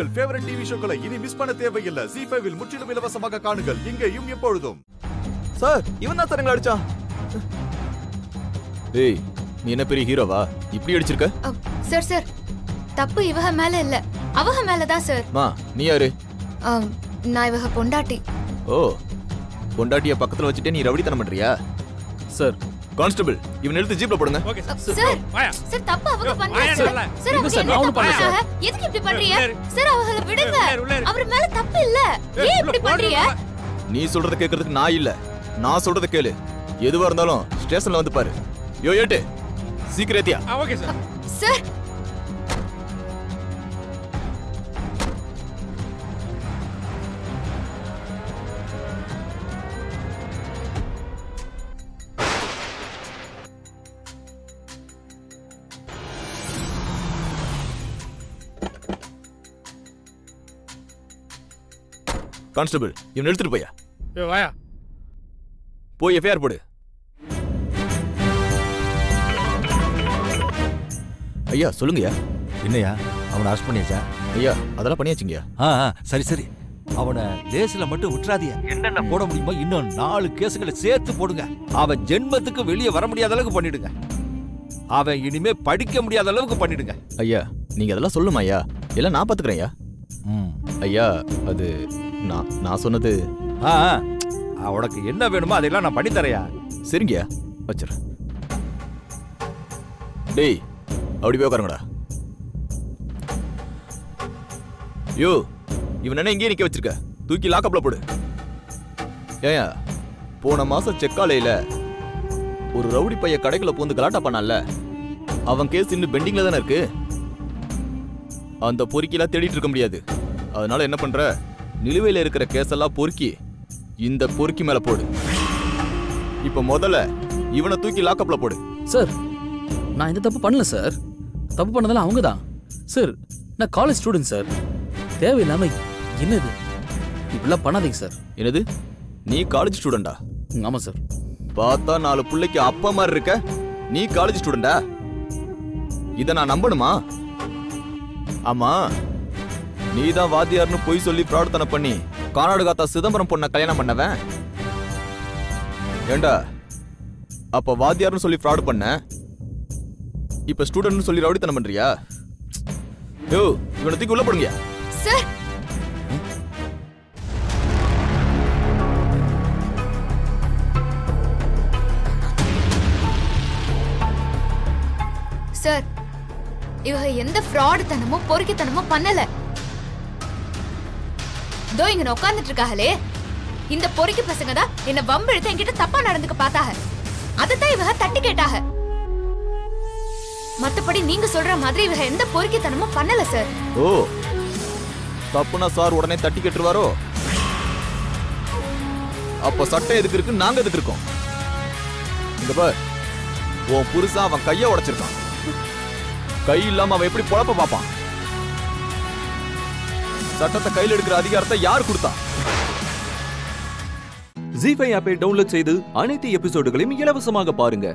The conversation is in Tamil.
உங்கள் ஃபேவரட் டிவி ஷோக்களை இனி மிஸ் பண்ண தேவையில்லை. ஜி ஃபைவில் முற்றிலும் இலவசமாக காணுங்கள். இங்கேயும் எப்பொழுதும். சார் இவன் தான் சார் எங்களை அடிச்சான். ஏய் நீ என்ன பெரிய ஹீரோவா இப்படி அடிச்சிருக்க? சார் சார் தப்பு இவக மேல இல்ல. அவக மேல தான் சார் மா நீ யாரு? நான் இவக பொண்டாட்டி. ஓ பொண்டாட்டிய பக்கத்துல வச்சுட்டே நீ ரவுடித்தனம் பண்றியா? சார் கான்ஸ்டபிள் இவன் எடுத்து ஜீப்ல போடுங்க. ஓகே சார் சார் தப்பு அவங்க வாயா பண்றாங்க சார் அவங்க என்ன தப்பு. பண்ணாங்க? எதுக்கு இப்படி பண்றீங்க. சார் அவங்கள விடுங்க. அவர் மேல தப்பு இல்ல. ஏன் இப்படி பண்றீங்க? நீ சொல்றத கேக்குறதுக்கு நான் இல்ல. நான் சொல்றத கேளு. எதுவா இருந்தாலும் ஸ்டேஷன்ல வந்து பாரு. யோ ஏட்டு. சீக்கிரத்தியா ஓகே சார். சார் கான்ஸ்டபிள் இவன் எடுத்துட்டு போயா வாயா. போய் எஃப்ஐஆர் போடு. ஐயா சொல்லுங்கய்யா. என்னையா அவனை அரெஸ்ட் பண்ணியாச்சா? ஐயா அதெல்லாம் பண்ணியாச்சுங்கய்யா. ஆ ஆ, சரி சரி. அவனை லேசில மட்டும் விட்டுறாதீங்க. என்னென்ன போட முடியுமோ இன்னும் நாலு கேஸுகளை சேர்த்து போடுங்க. அவன் ஜென்மத்துக்கு வெளியே வர முடியாத அளவுக்கு பண்ணிடுங்க. அவன் இனிமே படிக்க முடியாத அளவுக்கு பண்ணிடுங்க. ஐயா நீங்க அதெல்லாம் சொல்லுமா ஐயா? எல்லாம் நான் பாத்துக்கிறேன் ஐயா. ம். ஐயா அது நான் நான் சொன்னது ஆ ஆ, உனக்கு என்ன வேணுமோ அதெல்லாம் நான் பண்ணி தரையா சரிங்கய்யா வச்சிடுறேன் டேய் அப்படி போய் உட்காருங்கடா யோ இவன் என்ன இங்கேயே நிக்க வச்சிருக்க? தூக்கி லாக்கப்ல போடு. ஏயா போன மாசம் செக்காலையில ஒரு ரவுடி பைய கடைக்குள்ள பூந்து கலாட்டா பண்ணான்ல. அவன் கேஸ் இன்னும் பெண்டிங்ல தானே இருக்கு? அந்த பொறுக்கிலாம் தேடிட்டு இருக்க முடியாது. அதனால என்ன பண்ற? நிலுவையில இருக்கிற கேஸெல்லாம் பொறுக்கி இந்த பொறுக்கி மேல போடு. இப்ப முதல்ல இவனை தூக்கி லாக்கப்ல போடு. சார் நான் இந்த தப்பு பண்ணல சார் தப்பு பண்ணதெல்லாம் அவங்க தான் சார் நான் காலேஜ் ஸ்டூடெண்ட் சார் தேவையில்லாம என்னது? இப்படிலாம் பண்ணாதீங்க சார் என்னது? நீ காலேஜ் ஸ்டூடெண்டா ம், ஆமா சார் பார்த்தா நாலு பிள்ளைக்கு அப்பா மாதிரி இருக்க? நீ காலேஜ் ஸ்டூடெண்டா இத நான் நம்பணுமா? ஆமா. நீ தான் வாத்தியார்னு பொய் சொல்லி பிரார்த்தனை பண்ணி கானாடுகாத்தா சிதம்பரம் பொண்ண கல்யாணம் பண்ணவன்? ஏண்டா அப்ப வாத்தியார்னு சொல்லி ஃப்ராட் பண்ண? இப்ப ஸ்டூடெண்ட்னு சொல்லி ரவுடித்தனம் பண்றியா? யோ இவனை தூக்கி உள்ள போடுங்க. சார்! சார் இவங்க எந்த ஃப்ராடு தனமோ பொறுக்கித்தனமோ பண்ணல. தோ இங்க உட்கார்ந்துட்டு இருக்காங்களே இந்த பொறுக்கி பசங்க தான் என்ன வம்பெழுத்து என்கிட்ட தப்பா நடந்துக்க பார்த்தாக அதைத்தான் இவங்க தட்டி கேட்டாக மத்தபடி நீங்க சொல்ற மாதிரி இவங்க எந்த பொறுக்கித்தனமும் பண்ணல சார் ஓ தப்புனா சார் உடனே தட்டி கேட்டுருவாரோ? அப்ப சட்டை எதுக்கு இருக்கு நாங்க எதுக்கு இருக்கோம்? இந்த பார் உன் புருஷன் அவன் கைய உடைச்சிருக்கான். கை இல்லாம அவன் எப்படி பொழப்ப பாப்பான் சட்டத்தை கையில் எடுக்கிற அதிகாரத்தை யார் கொடுத்தா? ஜி ஃபைவ் ஆப்பை டவுன்லோட் செய்து அனைத்து எபிசோடுகளையும் இலவசமாக பாருங்க.